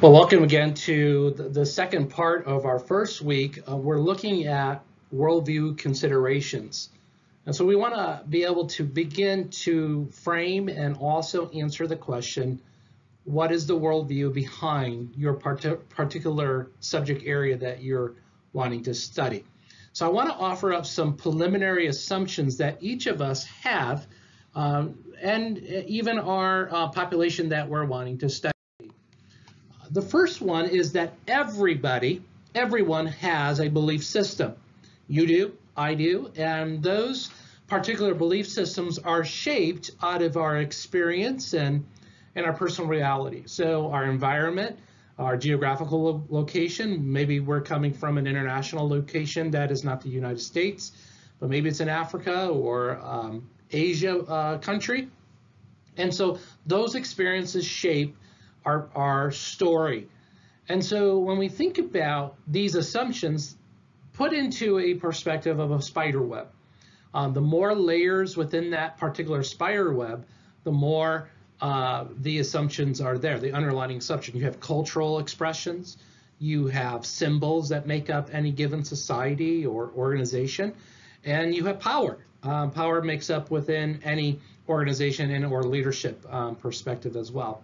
Well, welcome again to the, second part of our first week. Uh, we're looking at worldview considerations. And so we want to be able to begin to frame and also answer the question, what is the worldview behind your part particular subject area that you're wanting to study? So I want to offer up some preliminary assumptions that each of us have um, and even our uh, population that we're wanting to study. The first one is that everybody, everyone has a belief system. You do, I do, and those particular belief systems are shaped out of our experience and, and our personal reality. So our environment, our geographical lo location, maybe we're coming from an international location that is not the United States, but maybe it's in Africa or um, Asia uh, country. And so those experiences shape our, our story. And so when we think about these assumptions, put into a perspective of a spider web. Um, the more layers within that particular spider web, the more uh, the assumptions are there, the underlying assumption. You have cultural expressions, you have symbols that make up any given society or organization, and you have power. Um, power makes up within any organization and or leadership um, perspective as well.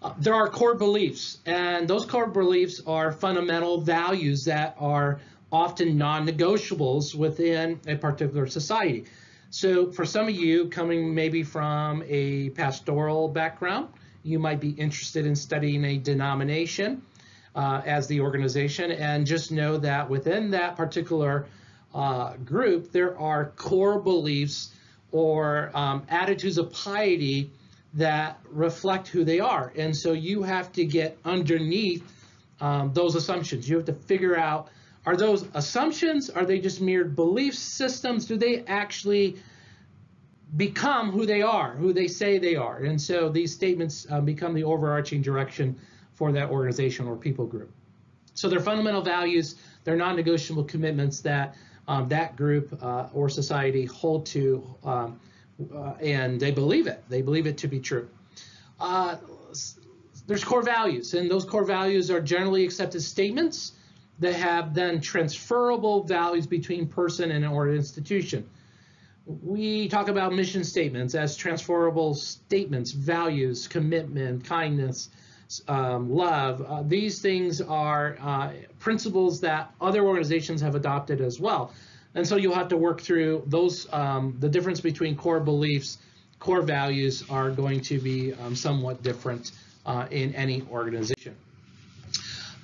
Uh, there are core beliefs, and those core beliefs are fundamental values that are often non-negotiables within a particular society. So for some of you coming maybe from a pastoral background, you might be interested in studying a denomination uh, as the organization and just know that within that particular uh, group, there are core beliefs or um, attitudes of piety that reflect who they are. And so you have to get underneath um, those assumptions. You have to figure out, are those assumptions, are they just mere belief systems? Do they actually become who they are, who they say they are? And so these statements uh, become the overarching direction for that organization or people group. So they're fundamental values, they're non-negotiable commitments that um, that group uh, or society hold to um, uh, and they believe it. They believe it to be true. Uh, there's core values, and those core values are generally accepted statements that have then transferable values between person and or institution. We talk about mission statements as transferable statements, values, commitment, kindness, um, love. Uh, these things are uh, principles that other organizations have adopted as well. And so you'll have to work through those, um, the difference between core beliefs, core values are going to be um, somewhat different uh, in any organization.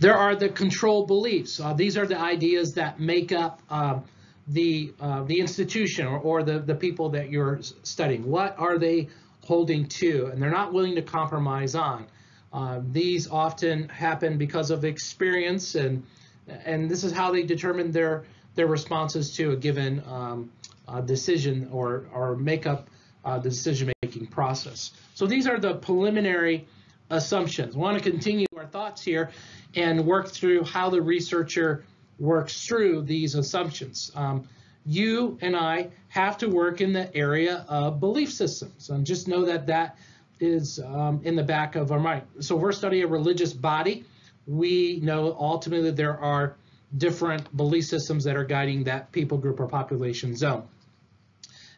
There are the control beliefs. Uh, these are the ideas that make up uh, the, the institution or, or the, the people that you're studying. What are they holding to? And they're not willing to compromise on. Uh, these often happen because of experience and and this is how they determine their their responses to a given um, uh, decision or, or make up uh, the decision-making process. So these are the preliminary assumptions. We want to continue our thoughts here and work through how the researcher works through these assumptions. Um, you and I have to work in the area of belief systems and just know that that is um, in the back of our mind. So we're studying a religious body. We know ultimately there are different belief systems that are guiding that people group or population zone.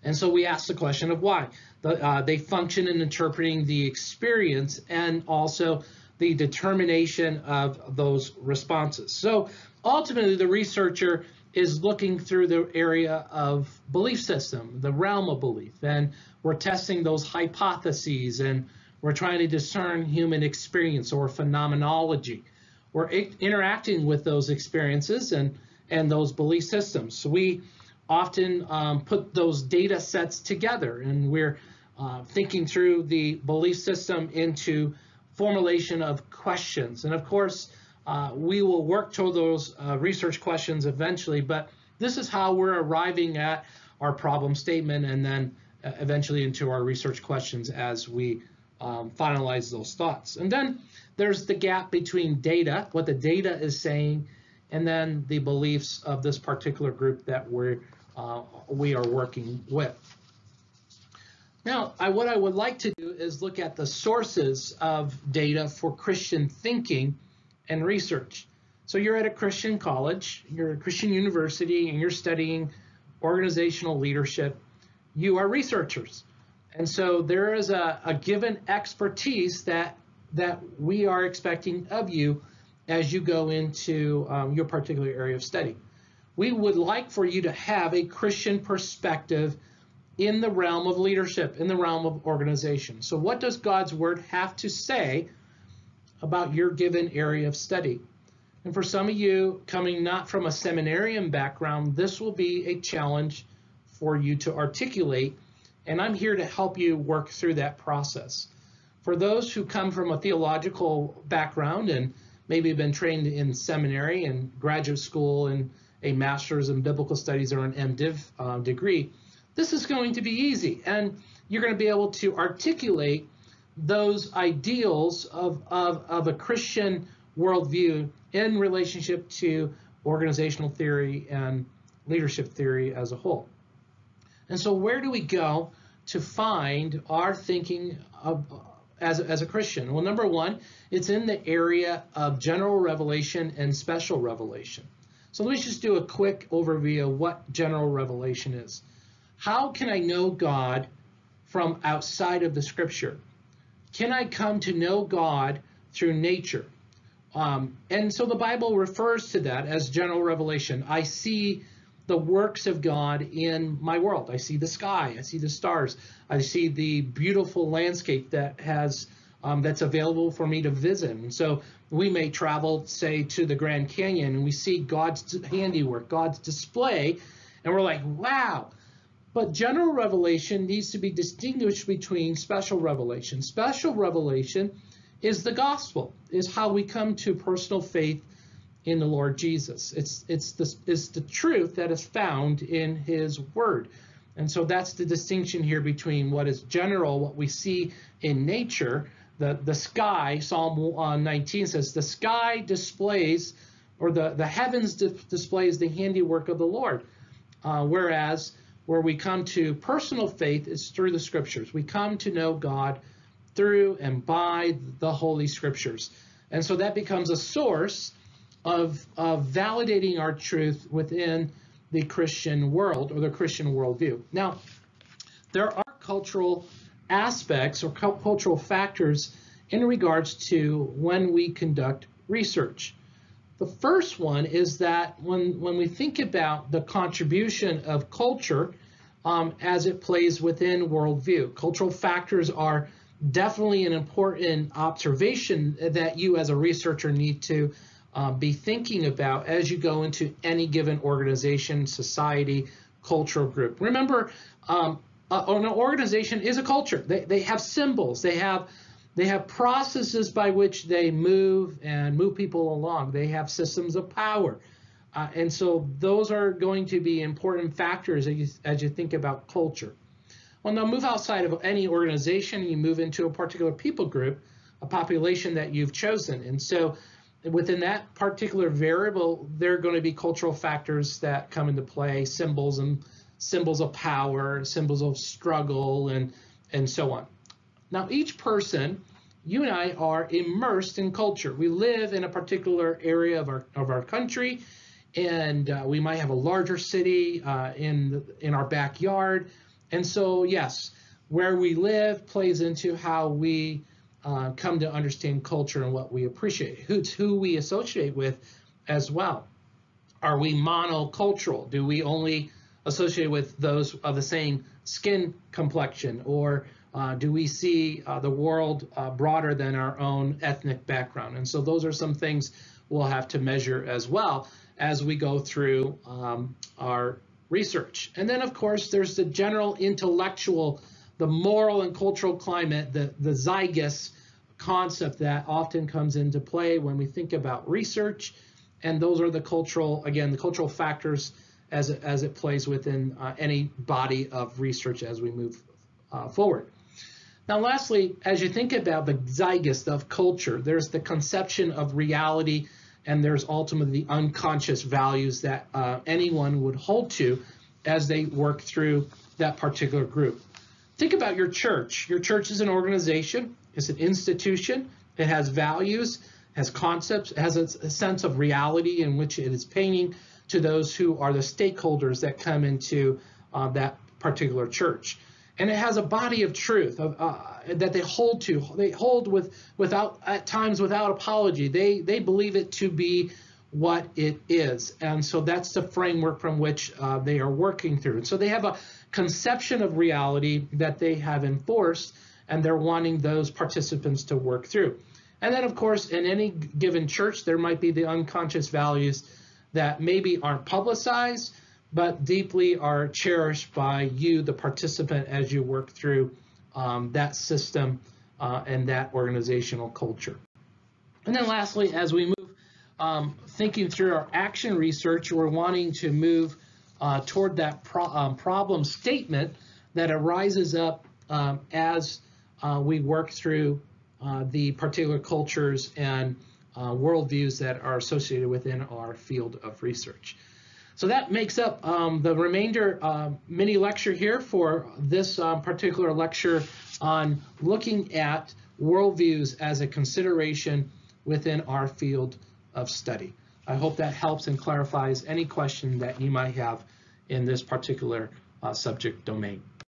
And so we ask the question of why. The, uh, they function in interpreting the experience and also the determination of those responses. So ultimately, the researcher is looking through the area of belief system, the realm of belief, and we're testing those hypotheses and we're trying to discern human experience or phenomenology we're interacting with those experiences and, and those belief systems. So we often um, put those data sets together and we're uh, thinking through the belief system into formulation of questions. And of course, uh, we will work toward those uh, research questions eventually, but this is how we're arriving at our problem statement and then uh, eventually into our research questions as we um, finalize those thoughts. And then there's the gap between data, what the data is saying, and then the beliefs of this particular group that we're, uh, we are working with. Now, I, what I would like to do is look at the sources of data for Christian thinking and research. So you're at a Christian college, you're a Christian university, and you're studying organizational leadership. You are researchers. And so there is a, a given expertise that that we are expecting of you as you go into um, your particular area of study. We would like for you to have a Christian perspective in the realm of leadership, in the realm of organization. So, what does God's word have to say about your given area of study? And for some of you coming not from a seminarian background, this will be a challenge for you to articulate. And I'm here to help you work through that process. For those who come from a theological background and maybe have been trained in seminary and graduate school and a master's in biblical studies or an MDiv uh, degree, this is going to be easy. And you're going to be able to articulate those ideals of, of, of a Christian worldview in relationship to organizational theory and leadership theory as a whole. And so, where do we go to find our thinking of, as, as a Christian? Well, number one, it's in the area of general revelation and special revelation. So, let me just do a quick overview of what general revelation is. How can I know God from outside of the scripture? Can I come to know God through nature? Um, and so the Bible refers to that as general revelation. I see the works of God in my world. I see the sky, I see the stars, I see the beautiful landscape that has um, that's available for me to visit. And so we may travel, say, to the Grand Canyon, and we see God's handiwork, God's display, and we're like, wow. But general revelation needs to be distinguished between special revelation. Special revelation is the gospel, is how we come to personal faith in the Lord Jesus. It's it's the it's the truth that is found in His Word, and so that's the distinction here between what is general, what we see in nature. The the sky, Psalm 19 says, the sky displays, or the the heavens di displays the handiwork of the Lord, uh, whereas where we come to personal faith is through the Scriptures. We come to know God through and by the Holy Scriptures. And so that becomes a source of, of validating our truth within the Christian world or the Christian worldview. Now, there are cultural aspects or cultural factors in regards to when we conduct research. The first one is that when, when we think about the contribution of culture um, as it plays within worldview, cultural factors are definitely an important observation that you as a researcher need to uh, be thinking about as you go into any given organization, society, cultural group. Remember, um, an organization is a culture. They, they have symbols. They have they have processes by which they move and move people along. They have systems of power. Uh, and so those are going to be important factors as you, as you think about culture. Well, now move outside of any organization, you move into a particular people group, a population that you've chosen. And so within that particular variable, there are going to be cultural factors that come into play, symbols and symbols of power, symbols of struggle, and, and so on. Now, each person, you and I are immersed in culture. We live in a particular area of our, of our country, and uh, we might have a larger city uh, in, in our backyard. And so, yes, where we live plays into how we uh, come to understand culture and what we appreciate. Who's who we associate with as well. Are we monocultural? Do we only associate with those of the same skin complexion, or uh, do we see uh, the world uh, broader than our own ethnic background? And so those are some things we'll have to measure as well as we go through um, our research. And then, of course, there's the general intellectual, the moral and cultural climate, the, the zeitgeist concept that often comes into play when we think about research. And those are the cultural, again, the cultural factors as it, as it plays within uh, any body of research as we move uh, forward. Now, lastly, as you think about the zeitgeist of culture, there's the conception of reality and there's ultimately the unconscious values that uh, anyone would hold to as they work through that particular group. Think about your church. Your church is an organization, it's an institution, it has values, has concepts, has a, a sense of reality in which it is painting to those who are the stakeholders that come into uh, that particular church. And it has a body of truth of, uh, that they hold to. They hold with without at times without apology. They they believe it to be what it is, and so that's the framework from which uh, they are working through. So they have a conception of reality that they have enforced, and they're wanting those participants to work through. And then, of course, in any given church, there might be the unconscious values that maybe aren't publicized, but deeply are cherished by you, the participant, as you work through um, that system uh, and that organizational culture. And then lastly, as we move um, thinking through our action research, we're wanting to move uh, toward that pro um, problem statement that arises up um, as uh, we work through uh, the particular cultures and uh, worldviews that are associated within our field of research. So that makes up um, the remainder uh, mini lecture here for this um, particular lecture on looking at worldviews as a consideration within our field of study. I hope that helps and clarifies any question that you might have in this particular uh, subject domain.